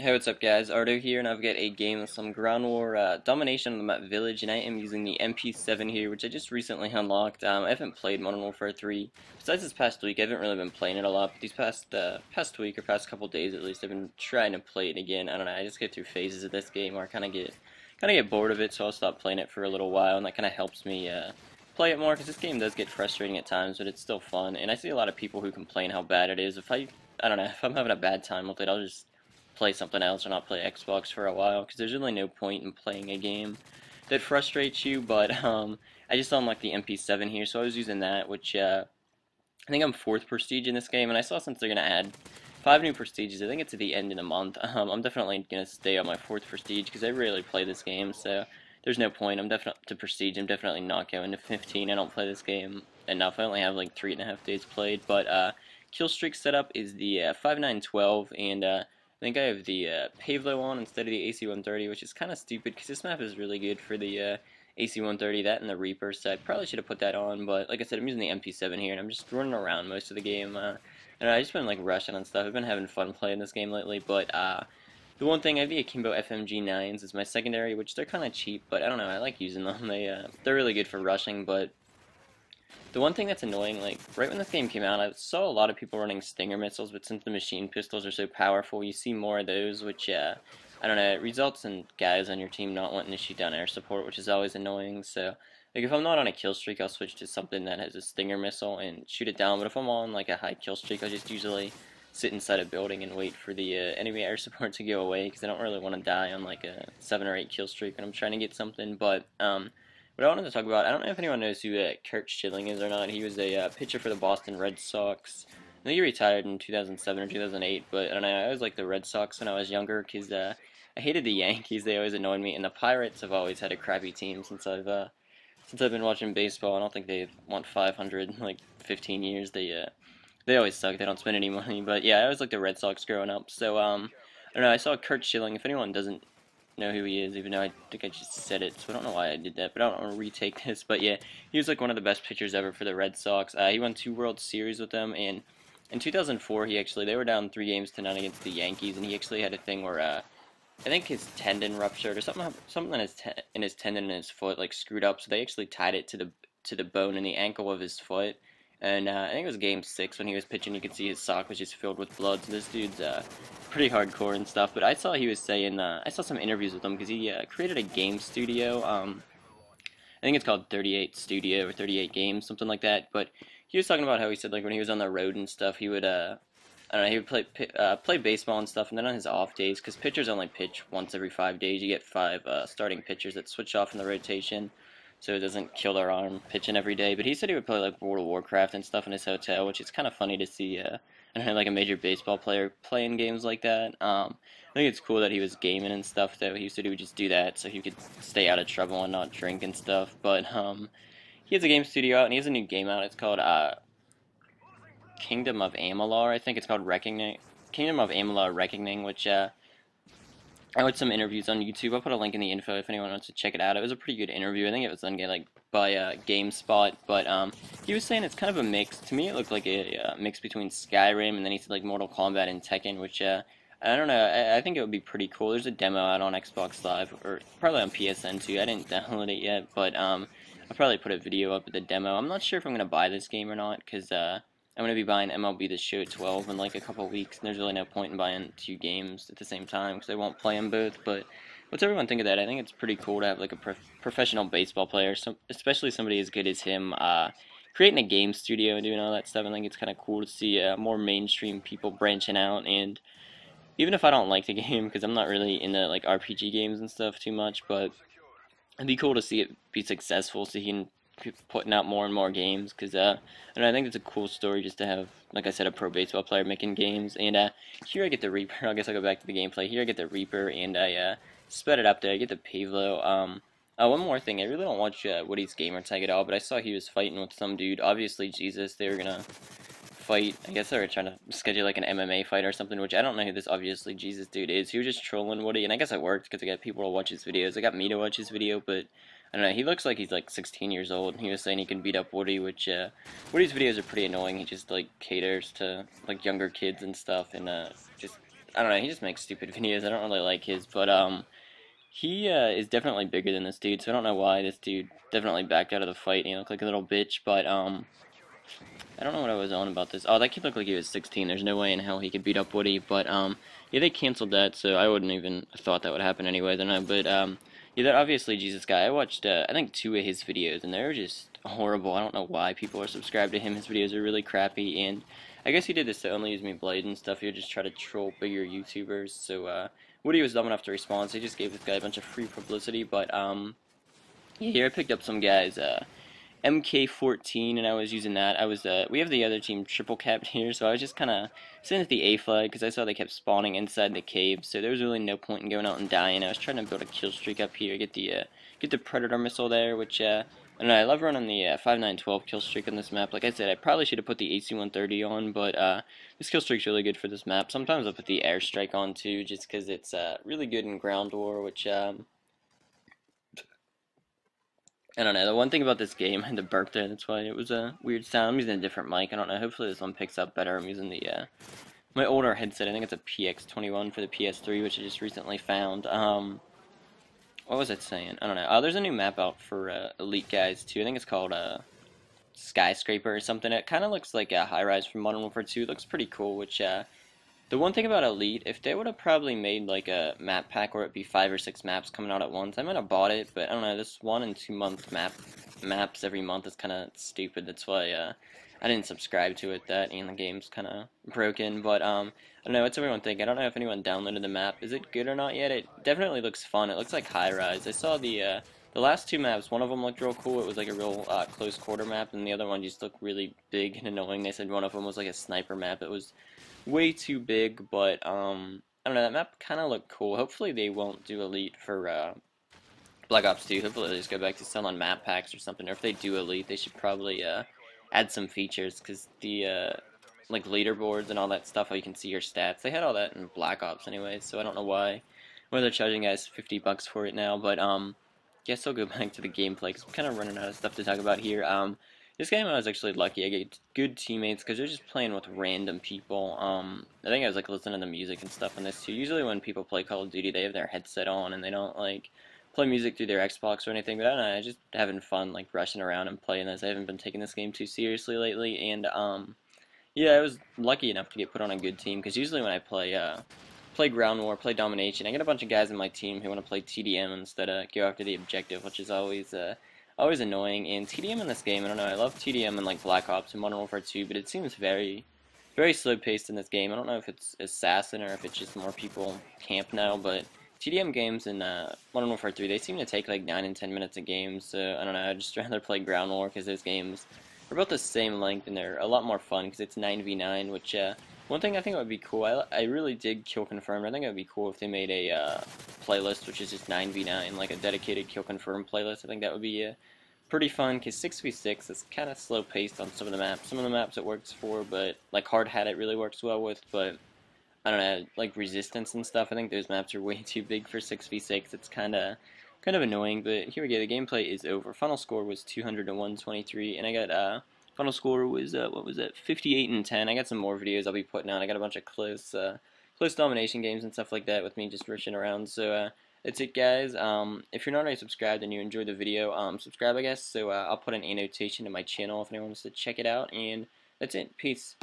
Hey, what's up guys? Ardo here, and I've got a game of some Ground War uh, Domination on the map Village, and I am using the MP7 here, which I just recently unlocked. Um, I haven't played Modern Warfare 3. Besides this past week, I haven't really been playing it a lot, but these past uh, past week, or past couple days at least, I've been trying to play it again. I don't know, I just get through phases of this game where I kind of get kind of get bored of it, so I'll stop playing it for a little while, and that kind of helps me uh, play it more, because this game does get frustrating at times, but it's still fun, and I see a lot of people who complain how bad it is. If I, I don't know, if I'm having a bad time with it, I'll just play something else or not play Xbox for a while because there's really no point in playing a game that frustrates you. But um, I just unlocked the MP7 here, so I was using that, which uh, I think I'm fourth prestige in this game. And I saw since they're gonna add five new prestiges, I think it's at the end of the month. Um, I'm definitely gonna stay on my fourth prestige because I rarely play this game, so there's no point. I'm definitely to prestige. I'm definitely not going to 15. I don't play this game enough. I only have like three and a half days played, but uh, kill streak setup is the uh, 5912 and uh, I think I have the uh, Pave Low on instead of the AC-130, which is kind of stupid because this map is really good for the uh, AC-130, that and the Reaper, so I probably should have put that on, but like I said, I'm using the MP7 here, and I'm just running around most of the game. Uh, and I just been like rushing and stuff. I've been having fun playing this game lately, but uh, the one thing I have the Akimbo FMG9s is my secondary, which they're kind of cheap, but I don't know, I like using them. They, uh, they're really good for rushing, but the one thing that's annoying, like, right when this game came out, I saw a lot of people running Stinger missiles, but since the machine pistols are so powerful, you see more of those, which, uh, I don't know, it results in guys on your team not wanting to shoot down air support, which is always annoying, so, like, if I'm not on a kill streak, I'll switch to something that has a Stinger missile and shoot it down, but if I'm on, like, a high kill streak, I just usually sit inside a building and wait for the uh, enemy air support to go away, because I don't really want to die on, like, a 7 or 8 kill streak when I'm trying to get something, but, um, what I wanted to talk about, I don't know if anyone knows who uh, Curt Schilling is or not. He was a uh, pitcher for the Boston Red Sox. I think he retired in 2007 or 2008, but I don't know. I always liked the Red Sox when I was younger because uh, I hated the Yankees. They always annoyed me, and the Pirates have always had a crappy team since I've uh, since I've been watching baseball. I don't think they've won 500 like 15 years. They uh, they always suck. They don't spend any money. But yeah, I always liked the Red Sox growing up. So um, I don't know. I saw Curt Schilling. If anyone doesn't know who he is, even though I think I just said it, so I don't know why I did that, but I don't want to retake this, but yeah, he was like one of the best pitchers ever for the Red Sox. Uh, he won two World Series with them, and in 2004, he actually, they were down three games to none against the Yankees, and he actually had a thing where, uh, I think his tendon ruptured, or something, something in his, in his tendon in his foot, like, screwed up, so they actually tied it to the, to the bone in the ankle of his foot, and uh, I think it was game six when he was pitching. You could see his sock was just filled with blood. So this dude's uh, pretty hardcore and stuff. But I saw he was saying, uh, I saw some interviews with him because he uh, created a game studio. Um, I think it's called 38 Studio or 38 Games, something like that. But he was talking about how he said like when he was on the road and stuff, he would uh, I don't know, he would play uh, play baseball and stuff, and then on his off days, because pitchers only pitch once every five days, you get five uh, starting pitchers that switch off in the rotation so it doesn't kill their arm pitching every day. But he said he would play like World of Warcraft and stuff in his hotel, which is kind of funny to see. Uh, I like a major baseball player playing games like that. Um, I think it's cool that he was gaming and stuff. That he said he would just do that so he could stay out of trouble and not drink and stuff. But um, he has a game studio out and he has a new game out. It's called uh, Kingdom of Amalur. I think it's called Reckoning. Kingdom of Amalur Reckoning, which uh, I watched some interviews on YouTube. I'll put a link in the info if anyone wants to check it out. It was a pretty good interview. I think it was done like by uh, GameSpot, but um, he was saying it's kind of a mix. To me, it looked like a, uh, mix between Skyrim and then he said like Mortal Kombat and Tekken, which uh, I don't know. I, I, think it would be pretty cool. There's a demo out on Xbox Live or probably on PSN too. I didn't download it yet, but um, I'll probably put a video up of the demo. I'm not sure if I'm gonna buy this game or not because uh, I'm going to be buying MLB The Show 12 in like a couple weeks, and there's really no point in buying two games at the same time because I won't play them both. But what's everyone think of that? I think it's pretty cool to have like a pro professional baseball player, some, especially somebody as good as him, uh, creating a game studio and doing all that stuff. I think it's kind of cool to see uh, more mainstream people branching out. And even if I don't like the game, because I'm not really into like RPG games and stuff too much, but it'd be cool to see it be successful so he can putting out more and more games because uh, and I think it's a cool story just to have, like I said, a pro baseball player making games. And uh, here I get the Reaper. I guess I'll go back to the gameplay. Here I get the Reaper, and I uh, sped it up there. I get the Pave Low. Um, uh, one more thing, I really don't watch uh, Woody's gamer tag at all, but I saw he was fighting with some dude. Obviously, Jesus, they were gonna fight. I guess they were trying to schedule like an MMA fight or something, which I don't know who this obviously Jesus dude is. He was just trolling Woody, and I guess it worked because I got people to watch his videos. I got me to watch his video, but I don't know, he looks like he's like 16 years old. and He was saying he can beat up Woody, which, uh, Woody's videos are pretty annoying. He just, like, caters to, like, younger kids and stuff, and, uh, just, I don't know, he just makes stupid videos. I don't really like his, but um, he uh, is definitely bigger than this dude. So I don't know why this dude definitely backed out of the fight. He looked like a little bitch, but um, I don't know what I was on about this. Oh, that kid looked like he was 16. There's no way in hell he could beat up Woody, but um, yeah, they canceled that, so I wouldn't even thought that would happen anyway. Then, but um, yeah, that obviously Jesus guy. I watched uh, I think two of his videos, and they were just horrible. I don't know why people are subscribed to him. His videos are really crappy, and I guess he did this to only use me blade and stuff. He would just try to troll bigger YouTubers. So uh, Woody was dumb enough to respond. So he just gave this guy a bunch of free publicity. But um, yeah, here I picked up some guys. Uh, MK14 and I was using that. I was uh, we have the other team triple capped here, so I was just kind of sitting at the A flag because I saw they kept spawning inside the cave, so there was really no point in going out and dying. I was trying to build a kill streak up here, get the uh, get the predator missile there, which uh, I know. I love running the uh, 5912 kill streak on this map. Like I said, I probably should have put the AC-130 on, but uh, this kill streak's really good for this map. Sometimes I'll put the airstrike on too, just because it's uh, really good in ground war, which um, I don't know. The one thing about this game, I had to burp there. That's why it was a weird sound. I'm using a different mic. I don't know. Hopefully this one picks up better. I'm using the uh, my older headset. I think it's a PX21 for the PS3, which I just recently found. Um, what was it saying? I don't know. Oh, there's a new map out for uh, Elite guys too. I think it's called uh, Skyscraper or something. It kind of looks like a high rise from Modern Warfare 2. It looks pretty cool, which uh, the one thing about Elite, if they would have probably made like a map pack where it'd be five or six maps coming out at once, I might have bought it, but I don't know, this one and two month map maps every month is kind of stupid. That's why uh, I didn't subscribe to it. That and the game's kind of broken. But um, I don't know. What's everyone think? I don't know if anyone downloaded the map. Is it good or not yet? It definitely looks fun. It looks like high rise. I saw the uh, the last two maps. One of them looked real cool. It was like a real uh, close quarter map, and the other one just looked really big and annoying. They said one of them was like a sniper map. It was way too big, but um, I don't know, that map kind of looked cool. Hopefully they won't do Elite for uh, Black Ops 2. Hopefully they just go back to selling map packs or something. Or if they do Elite, they should probably uh, add some features, because the uh, like leaderboards and all that stuff, how you can see your stats, they had all that in Black Ops anyway, so I don't know why, why they're charging guys 50 bucks for it now, but um, guess I'll go back to the gameplay, because I'm kind of running out of stuff to talk about here. Um, this game I was actually lucky. I get good teammates because they're just playing with random people. Um, I think I was like listening to music and stuff on this too. Usually when people play Call of Duty, they have their headset on and they don't like play music through their Xbox or anything. But I don't know. I just having fun like rushing around and playing this. I haven't been taking this game too seriously lately, and um, yeah, I was lucky enough to get put on a good team because usually when I play uh play ground war, play domination, I get a bunch of guys in my team who want to play TDM instead of go after the objective, which is always uh always annoying. And TDM in this game, I don't know, I love TDM in like Black Ops and Modern Warfare 2, but it seems very, very slow paced in this game. I don't know if it's Assassin or if it's just more people camp now, but TDM games in uh, Modern Warfare 3, they seem to take like 9 and 10 minutes a game, so I don't know, I'd just rather play Ground War because those games are about the same length and they're a lot more fun because it's 9v9, which, uh, one thing I think would be cool, I, I really did Kill Confirmed, I think it would be cool if they made a uh, playlist which is just 9v9, like a dedicated Kill Confirmed playlist, I think that would be uh, pretty fun, because 6v6 is kind of slow paced on some of the maps, some of the maps it works for, but, like Hard Hat it really works well with, but, I don't know, like Resistance and stuff, I think those maps are way too big for 6v6, it's kind of kind of annoying, but here we go, the gameplay is over. Final score was 200 to 123, and I got, uh, Final score was, uh, what was it, 58 and 10. I got some more videos I'll be putting out. I got a bunch of close, uh, close domination games and stuff like that with me just rushing around. So, uh, that's it, guys. Um, if you're not already subscribed and you enjoyed the video, um, subscribe, I guess. So, uh, I'll put an annotation to my channel if anyone wants to check it out. And that's it. Peace.